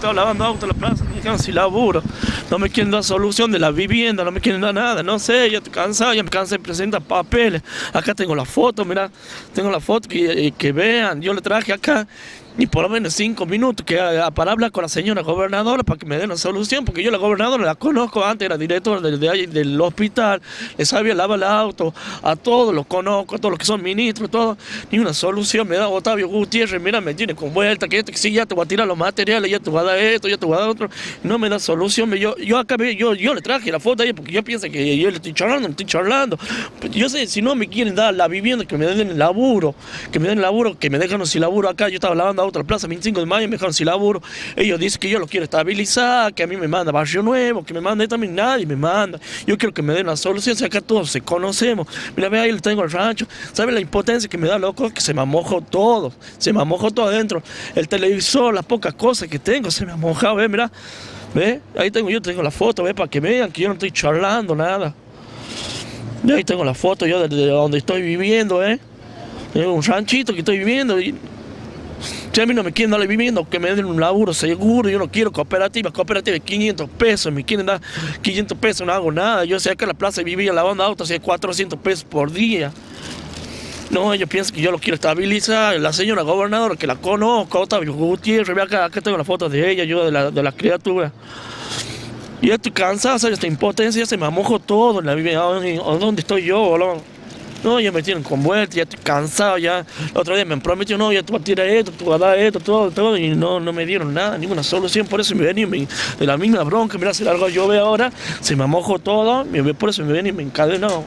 estaba lavando auto en la plaza, me dijeron si laburo. No me quieren dar solución de la vivienda, no me quieren dar nada, no sé, ya estoy cansado, ya me cansé de presentar papeles. Acá tengo la foto, mira, tengo la foto que, que vean, yo le traje acá ni por lo menos cinco minutos que para hablar con la señora gobernadora para que me den una solución, porque yo la gobernadora la conozco antes, era directora del, del hospital, le sabía lavar el auto, a todos los conozco, a todos los que son ministros, todo, ni una solución me da. Otavio Gutiérrez, mira, me tiene con vuelta, que, esto, que sí, ya te voy a tirar los materiales, ya te voy a dar esto, ya te voy a dar otro, no me da solución, yo, yo acá yo, yo le traje la foto a ella porque yo pienso que yo le estoy charlando, me estoy charlando, pues yo sé, si no me quieren dar la vivienda, que me den el laburo, que me den el laburo, que me dejan sin laburo acá, yo estaba lavando otra plaza 25 de mayo, me dejaron laburo. Ellos dicen que yo lo quiero estabilizar, que a mí me manda Barrio Nuevo, que me manda también nadie me manda. Yo quiero que me den una solución, si acá todos se conocemos. Mira, ve ahí, le tengo el rancho. ¿Sabe la impotencia que me da, loco? Que se me mojó todo, se me mojó todo adentro. El televisor, las pocas cosas que tengo, se me ha mojado, ve, mira. Ve, ahí tengo, yo tengo la foto, ve, para que vean que yo no estoy charlando nada. Y ahí tengo la foto yo de, donde estoy viviendo, ¿eh? un ranchito que estoy viviendo. Y si a mí no me quieren dar la vivienda, que me den un laburo seguro, yo no quiero cooperativa, cooperativa de 500 pesos, me quieren dar 500 pesos, no hago nada. Yo sé que en la plaza vivía lavando autos, hacía 400 pesos por día. No, ellos piensan que yo lo quiero estabilizar. La señora gobernadora, que la conozco, Otavio Gutiérrez, acá, acá tengo la foto de ella, yo de la, de la criatura. Y estoy cansado, esta impotencia, se me mojo todo en la vivienda. ¿Dónde estoy yo, boludo? No, ya me tienen con vuelta, ya estoy cansado, ya. El otro día me prometió, no, ya tú vas a tirar esto, tú vas a dar esto, todo, todo, y no, no me dieron nada, ninguna solución, por eso me ven y me, de la misma bronca, mira, si algo yo veo ahora, se me mojo todo, por eso me ven y me encadenó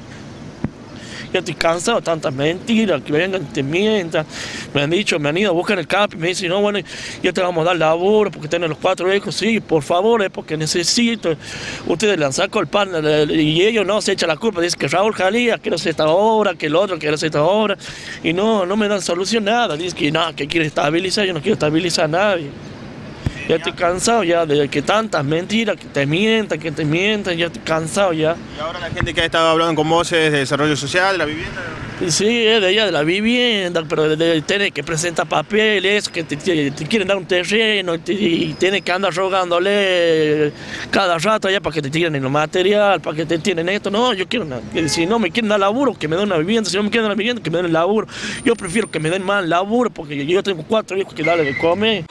ya estoy cansado de tantas mentiras, que vengan te mientan. Me han dicho, me han ido a buscar el CAP y me dicen, no, bueno, ya te vamos a dar labor porque tienen los cuatro hijos. Sí, por favor, es porque necesito. Ustedes le han sacado el pan y ellos no se echan la culpa. Dicen que Raúl Jalía quiere hacer esta obra, que el otro quiere hacer esta obra. Y no, no me dan solución nada. Dicen que nada, que quiere estabilizar. Yo no quiero estabilizar a nadie. Ya estoy cansado ya de que tantas mentiras, que te mientan, que te mientan, ya estoy cansado ya. ¿Y ahora la gente que ha estado hablando con vos es de desarrollo social, de la vivienda? Sí, es de ella, de la vivienda, pero de, tener que presentar papeles, que te, quieren dar un terreno y, tienes que andar rogándole cada rato allá para que te tiren el material, para que te tienen esto. No, yo quiero, si no me quieren dar laburo, que me den una vivienda, si no me quieren dar una vivienda, que me den el laburo. Yo prefiero que me den más laburo porque yo tengo cuatro hijos que darle de comer.